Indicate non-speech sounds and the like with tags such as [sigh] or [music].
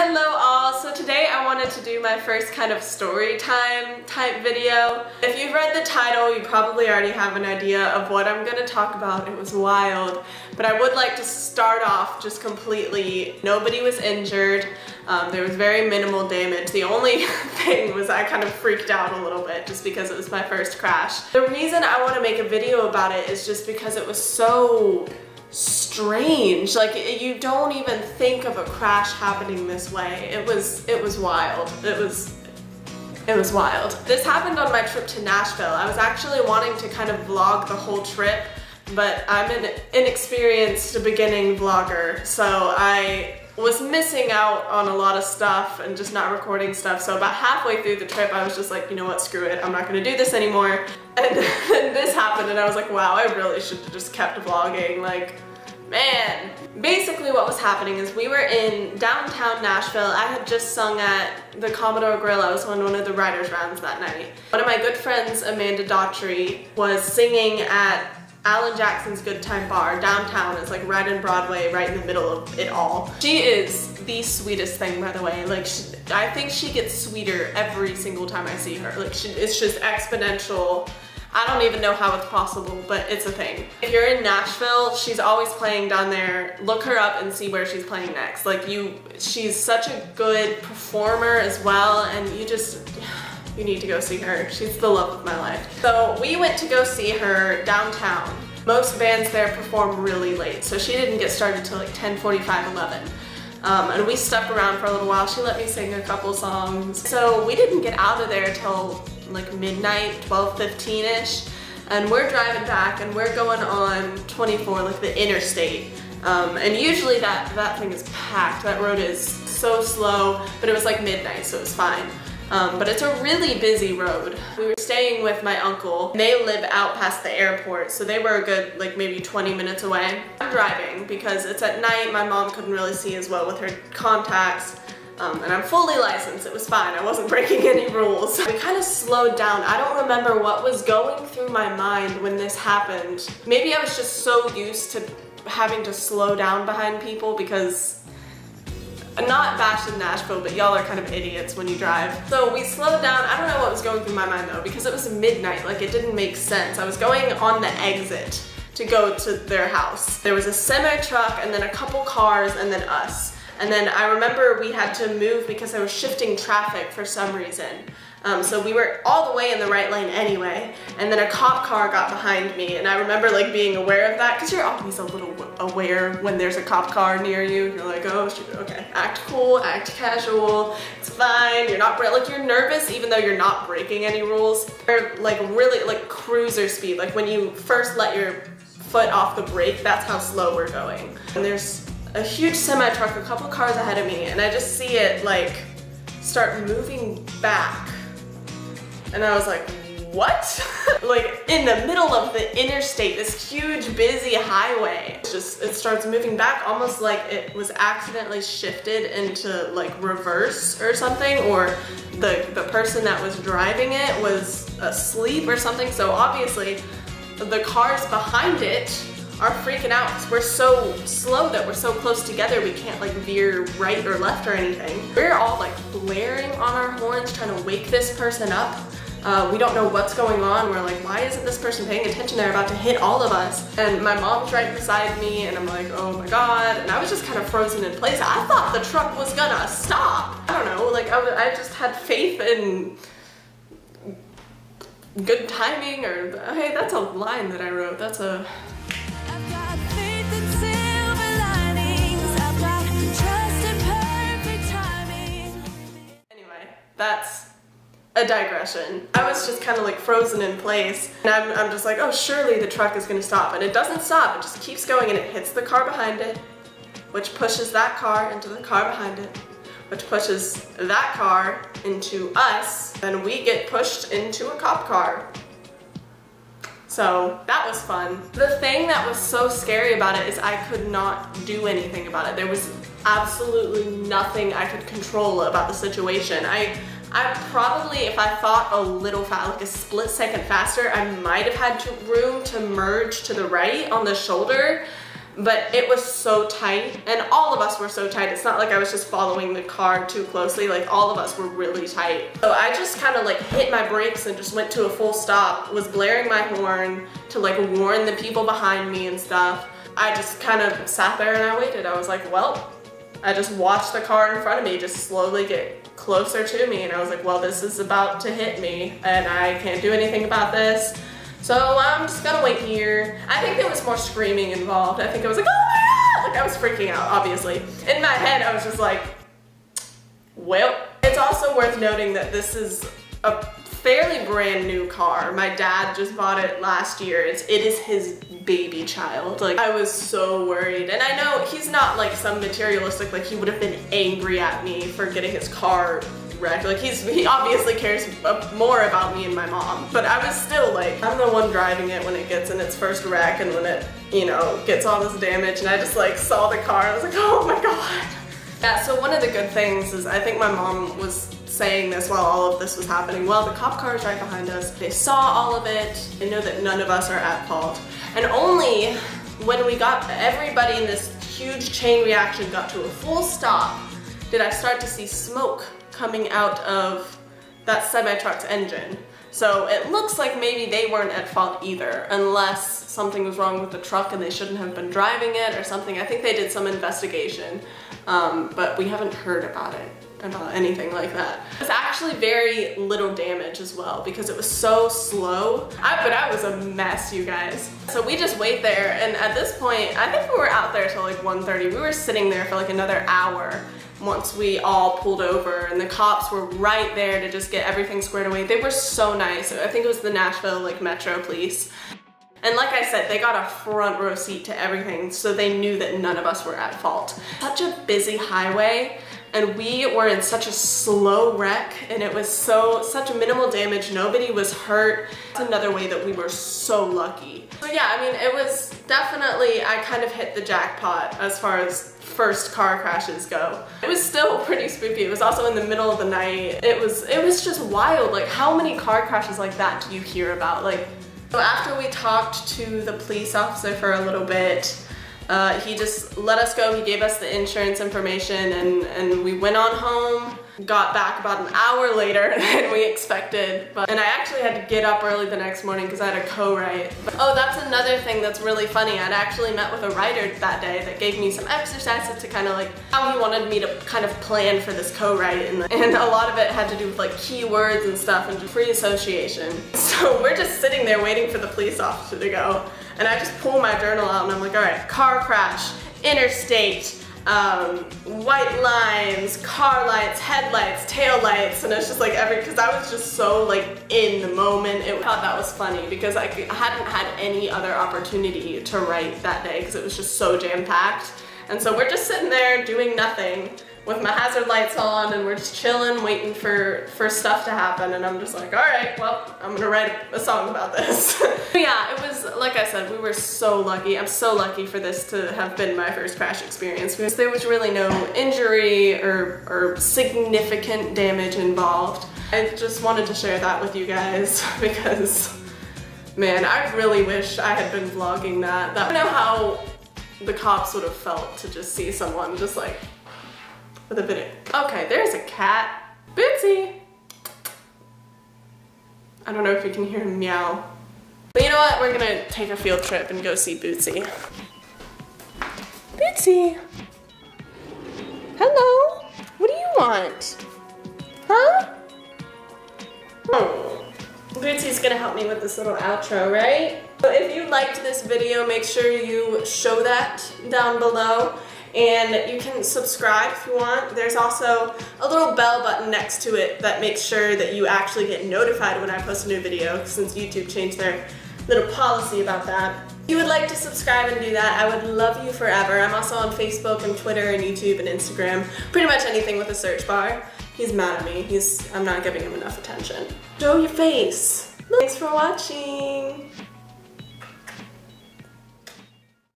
Hello all! So today I wanted to do my first kind of story time type video. If you've read the title, you probably already have an idea of what I'm going to talk about. It was wild. But I would like to start off just completely, nobody was injured. Um, there was very minimal damage. The only [laughs] thing was I kind of freaked out a little bit just because it was my first crash. The reason I want to make a video about it is just because it was so strange. Like you don't even think of a crash happening this way. It was it was wild. It was it was wild. This happened on my trip to Nashville. I was actually wanting to kind of vlog the whole trip, but I'm an inexperienced beginning vlogger, so I was missing out on a lot of stuff and just not recording stuff. So about halfway through the trip, I was just like, you know what, screw it. I'm not gonna do this anymore. And [laughs] then this happened and I was like, wow, I really should have just kept vlogging. Like, man. Basically what was happening is we were in downtown Nashville. I had just sung at the Commodore Grill. I was on one of the writers rounds that night. One of my good friends, Amanda Daughtry, was singing at Alan Jackson's Good Time Bar downtown. It's like right in Broadway, right in the middle of it all. She is the sweetest thing, by the way. Like, she, I think she gets sweeter every single time I see her. Like, she, it's just exponential. I don't even know how it's possible, but it's a thing. If you're in Nashville, she's always playing down there. Look her up and see where she's playing next. Like you, she's such a good performer as well, and you just, you need to go see her. She's the love of my life. So we went to go see her downtown. Most bands there perform really late, so she didn't get started till like 10, 45, 11. Um, and we stuck around for a little while. She let me sing a couple songs. So we didn't get out of there till like midnight, 12:15ish, and we're driving back and we're going on 24, like the interstate. Um, and usually that, that thing is packed. That road is so slow, but it was like midnight, so it was fine. Um, but it's a really busy road. We were staying with my uncle. They live out past the airport, so they were a good, like maybe 20 minutes away. I'm driving because it's at night. My mom couldn't really see as well with her contacts. Um, and I'm fully licensed, it was fine, I wasn't [laughs] breaking any rules. We kind of slowed down, I don't remember what was going through my mind when this happened. Maybe I was just so used to having to slow down behind people because Uh, not bashing Nashville, but y'all are kind of idiots when you drive. So we slowed down. I don't know what was going through my mind though, because it was midnight, like it didn't make sense. I was going on the exit to go to their house. There was a semi truck and then a couple cars and then us. And then I remember we had to move because I was shifting traffic for some reason. Um, so we were all the way in the right lane anyway, and then a cop car got behind me, and I remember like being aware of that, because you're always a little aware when there's a cop car near you. You're like, oh, okay, act cool, act casual, it's fine, you're not, like you're nervous even though you're not breaking any rules. Or like really like cruiser speed, like when you first let your foot off the brake, that's how slow we're going. And there's a huge semi truck a couple cars ahead of me and I just see it like start moving back and I was like what? [laughs] like in the middle of the interstate, this huge busy highway. Just, it starts moving back almost like it was accidentally shifted into like reverse or something or the, the person that was driving it was asleep or something. So obviously the cars behind it are freaking out because we're so slow that we're so close together we can't like veer right or left or anything. We're all like blaring on our horns trying to wake this person up. Uh, we don't know what's going on. We're like, why isn't this person paying attention? They're about to hit all of us. And my mom's right beside me and I'm like, oh my God. And I was just kind of frozen in place. I thought the truck was gonna stop. I don't know, like I, I just had faith in good timing or, hey, that's a line that I wrote. That's a, that's a digression. I was just kind of like frozen in place and I'm, I'm just like, oh, surely the truck is gonna stop. And it doesn't stop, it just keeps going and it hits the car behind it, which pushes that car into the car behind it, which pushes that car into us, and we get pushed into a cop car. So that was fun. The thing that was so scary about it is I could not do anything about it. There was absolutely nothing I could control about the situation. I I probably, if I thought a little fast, like a split second faster, I might have had to room to merge to the right on the shoulder, but it was so tight and all of us were so tight. It's not like I was just following the car too closely, like all of us were really tight. So I just kind of like hit my brakes and just went to a full stop, was blaring my horn to like warn the people behind me and stuff. I just kind of sat there and I waited. I was like, well, I just watched the car in front of me just slowly get closer to me and I was like, well, this is about to hit me and I can't do anything about this. So I'm just gonna wait here. I think there was more screaming involved. I think I was like, oh my god! Like I was freaking out, obviously. In my head, I was just like, well. It's also worth noting that this is a fairly brand new car. My dad just bought it last year. It's, it is his baby child. Like I was so worried. And I know he's not like some materialistic, like he would have been angry at me for getting his car wrecked. Like he's he obviously cares more about me and my mom. But I was still like, I'm the one driving it when it gets in its first wreck and when it, you know, gets all this damage. And I just like saw the car I was like, [laughs] oh my god. Yeah, so one of the good things is I think my mom was saying this while all of this was happening. Well, the cop car is right behind us. They saw all of it. They know that none of us are at fault. And only when we got everybody in this huge chain reaction got to a full stop did I start to see smoke coming out of that semi-truck's engine. So it looks like maybe they weren't at fault either, unless something was wrong with the truck and they shouldn't have been driving it or something. I think they did some investigation, um, but we haven't heard about it about anything like that. It's actually very little damage as well because it was so slow. I, but I was a mess, you guys. So we just wait there and at this point, I think we were out there till like 1.30. We were sitting there for like another hour once we all pulled over and the cops were right there to just get everything squared away. They were so nice. I think it was the Nashville like Metro Police. And like I said, they got a front row seat to everything so they knew that none of us were at fault. Such a busy highway and we were in such a slow wreck and it was so such minimal damage nobody was hurt it's another way that we were so lucky so yeah i mean it was definitely i kind of hit the jackpot as far as first car crashes go. It was still pretty spooky. It was also in the middle of the night. It was it was just wild. Like how many car crashes like that do you hear about? Like so after we talked to the police officer for a little bit, uh, he just let us go. He gave us the insurance information and, and we went on home got back about an hour later [laughs] than we expected. But, and I actually had to get up early the next morning because I had a co-write. Oh, that's another thing that's really funny. I'd actually met with a writer that day that gave me some exercises to kind of like how he wanted me to kind of plan for this co-write. And, and a lot of it had to do with like keywords and stuff and free association. [laughs] So we're just sitting there waiting for the police officer to go. And I just pull my journal out and I'm like, all right, car crash, interstate, um, white lines, car lights, headlights, tail lights, and it's just like every, because I was just so like in the moment. It, I thought that was funny because I, I hadn't had any other opportunity to write that day because it was just so jam-packed. And so we're just sitting there doing nothing with my hazard lights on and we're just chilling, waiting for, for stuff to happen. And I'm just like, all right, well, I'm gonna write a song about this. [laughs] yeah, it was, like I said, we were so lucky. I'm so lucky for this to have been my first crash experience because there was really no injury or, or significant damage involved. I just wanted to share that with you guys [laughs] because, man, I really wish I had been vlogging that. that I know how the cops would have felt to just see someone just like with a bit of, okay, there's a cat. Bootsy. I don't know if you can hear him meow. But you know what? We're gonna take a field trip and go see Bootsy. Bootsy. Hello. What do you want? Huh? Oh. Bootsy's gonna help me with this little outro, right? So if you liked this video, make sure you show that down below and you can subscribe if you want. There's also a little bell button next to it that makes sure that you actually get notified when I post a new video since YouTube changed their little policy about that. If you would like to subscribe and do that, I would love you forever. I'm also on Facebook and Twitter and YouTube and Instagram, pretty much anything with a search bar. He's mad at me. He's I'm not giving him enough attention. Show your face. Thanks for watching.